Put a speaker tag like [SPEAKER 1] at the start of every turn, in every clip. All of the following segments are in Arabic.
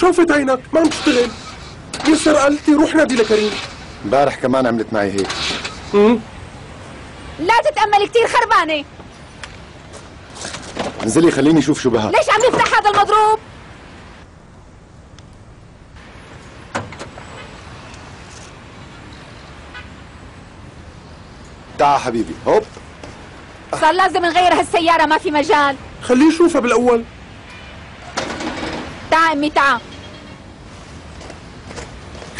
[SPEAKER 1] شوفت عينك ما عم تشتغل. يسر قالتي روح نادي لكريم.
[SPEAKER 2] امبارح كمان عملت معي هيك.
[SPEAKER 3] لا تتأمل كتير خربانة.
[SPEAKER 2] انزلي خليني أشوف شو بها.
[SPEAKER 3] ليش عم يفتح هذا المضروب؟
[SPEAKER 2] تعا حبيبي هوب.
[SPEAKER 3] صار لازم نغير هالسيارة ما في مجال.
[SPEAKER 1] خليه يشوفها بالأول.
[SPEAKER 3] تعا امي تعا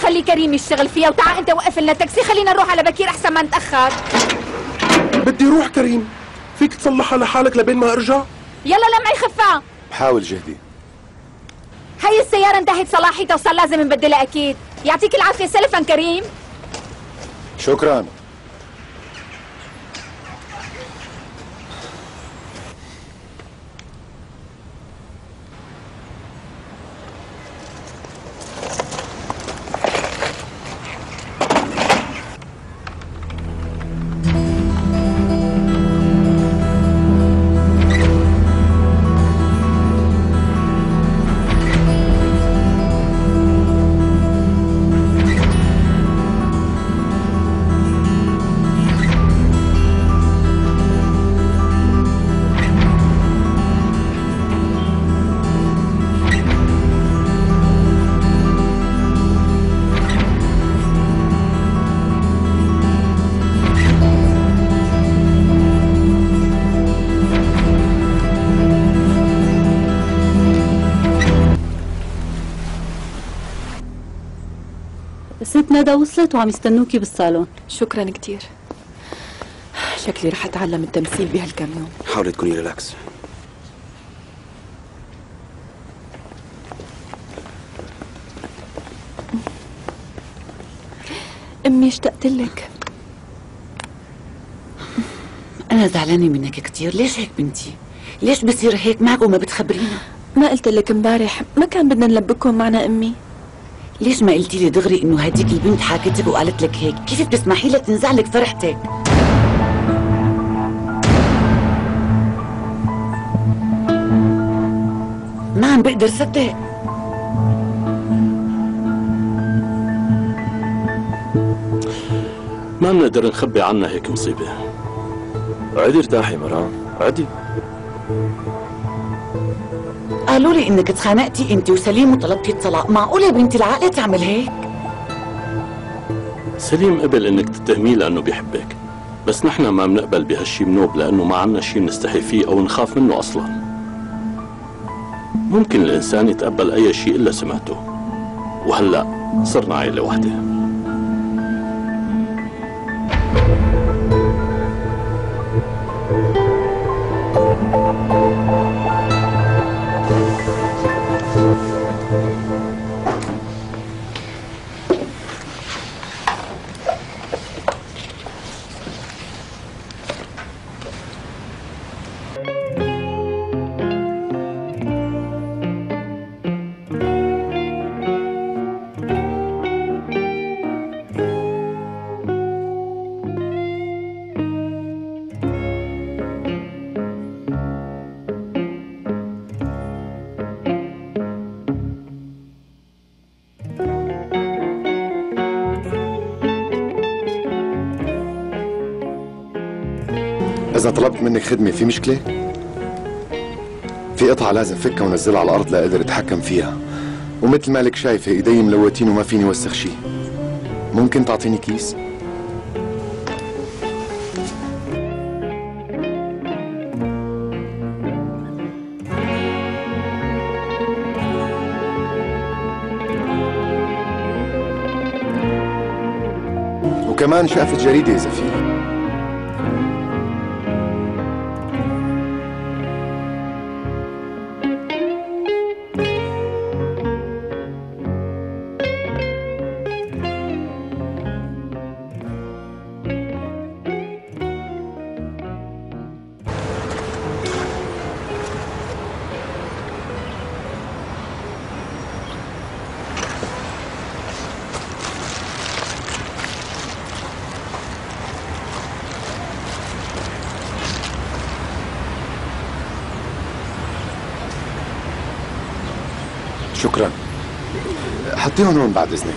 [SPEAKER 3] خلي كريم يشتغل فيها وتعا انت وقف لنا تاكسي خلينا نروح على بكير أحسن ما نتأخر.
[SPEAKER 1] بدي روح كريم. فيك تصلحها لحالك لبين ما أرجع؟
[SPEAKER 3] يلا لمعي خفها
[SPEAKER 2] بحاول جهدي.
[SPEAKER 3] هي السيارة انتهت صلاحيتها وصار لازم نبدلها أكيد. يعطيك العافية سلفا كريم.
[SPEAKER 2] شكرا.
[SPEAKER 4] ست ندى وصلت وعم يستنوكي بالصالون.
[SPEAKER 5] شكرا كتير. شكلي رح أتعلم التمثيل بهالكم يوم.
[SPEAKER 6] حاولي تكوني ريلاكس
[SPEAKER 5] أمي اشتقت لك؟
[SPEAKER 4] أنا زعلانة منك كتير. ليش هيك بنتي؟ ليش بصير هيك معك وما بتخبرينا؟
[SPEAKER 5] ما قلت لك امبارح ما كان بدنا نلبكم معنا أمي.
[SPEAKER 4] ليش ما قلتي لي دغري إنه هديك البنت حاكتك وقالت لك هيك؟ كيف بتسمحي لها تنزع لك فرحتك؟ ما عم بقدر صدق
[SPEAKER 7] ما بنقدر نخبي عنا هيك مصيبة
[SPEAKER 6] عادي ارتاحي مرام عادي
[SPEAKER 4] قالوا لي إنك تخانقتي أنت وسليم وطلبتي الطلاق. معقولة يا بنتي العقل تعمل هيك؟
[SPEAKER 7] سليم قبل إنك تتهميه لأنه بيحبك. بس نحن ما بنقبل بهالشي منوب لأنه ما عنا شي بنستحي فيه أو نخاف منه أصلا. ممكن الإنسان يتقبل أي شيء إلا سمعته. وهلأ صرنا عيلة واحدة
[SPEAKER 2] إذا طلبت منك خدمة في مشكلة؟ في قطعة لازم فكها ونزلها على الأرض لاقدر اتحكم فيها. ومثل ما لك شايفة إيدي ملوتين وما فيني وسخ شيء ممكن تعطيني كيس؟ وكمان شافت جريدة إذا في. شكرا. حطيهم هون بعد إذنك.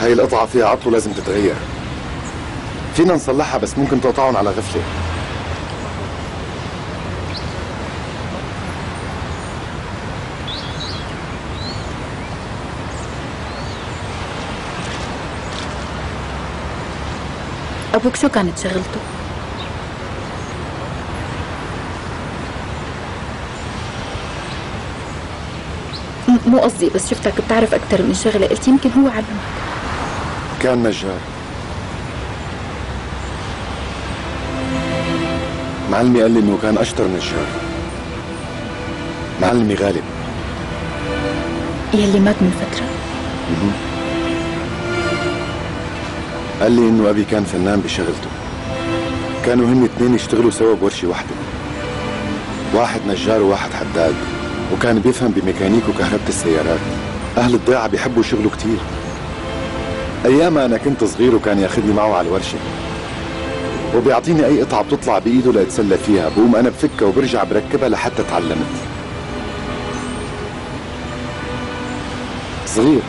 [SPEAKER 2] هاي القطعة فيها عطل ولازم تتغير. فينا نصلحها بس ممكن تقطعهم على غفلة.
[SPEAKER 5] أبوك شو كانت شغلته؟ مو قصدي بس شفتك بتعرف أكثر من شغلة قلت يمكن هو علمك
[SPEAKER 2] كان نجار. معلمي قال لي إنه كان أشطر نجار. معلمي غالب.
[SPEAKER 5] يلي مات من فترة؟
[SPEAKER 2] قال لي إنه أبي كان فنان بشغلته. كانوا هن اثنين يشتغلوا سوا بورشة واحدة. واحد نجار وواحد حداد وكان بيفهم بميكانيك وكهربة السيارات. أهل الضيعة بيحبوا شغله كتير. أيام أنا كنت صغير وكان ياخذني معه على الورشة. وبيعطيني أي قطعة بتطلع بإيده لأتسلى فيها. بقوم أنا بفكها وبرجع بركبها لحتى تعلمت. صغير.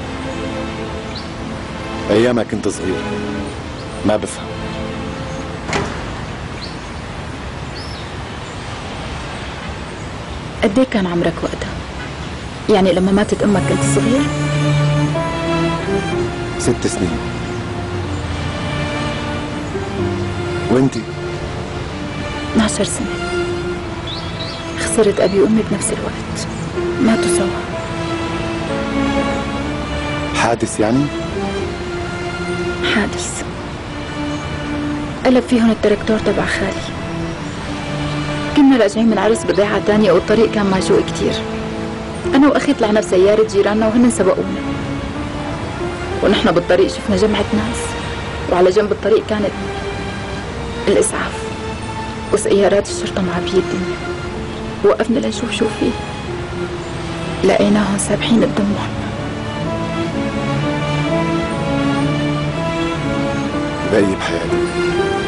[SPEAKER 2] أيامها كنت صغير ما بفهم.
[SPEAKER 5] قد إيه كان عمرك وقتها؟ يعني لما ماتت أمك كنت صغير؟
[SPEAKER 2] ست سنين. وانتي
[SPEAKER 5] 12 سنة خسرت أبي وأمي بنفس الوقت. ماتوا سوا.
[SPEAKER 2] حادث يعني؟
[SPEAKER 5] حادث. قلب فيهم التركتور تبع خالي. كنا راجعين من عرس بضيعة تانية والطريق كان معجوق كتير. أنا وأخي طلعنا بسيارة جيراننا وهن سبقونا. ونحن بالطريق شفنا جمعة ناس. وعلى جنب الطريق كانت الإسعاف. وسيارات الشرطة معبية الدنيا. وقفنا لنشوف شو فيه. لقيناهم سابحين 愿
[SPEAKER 2] 意陪你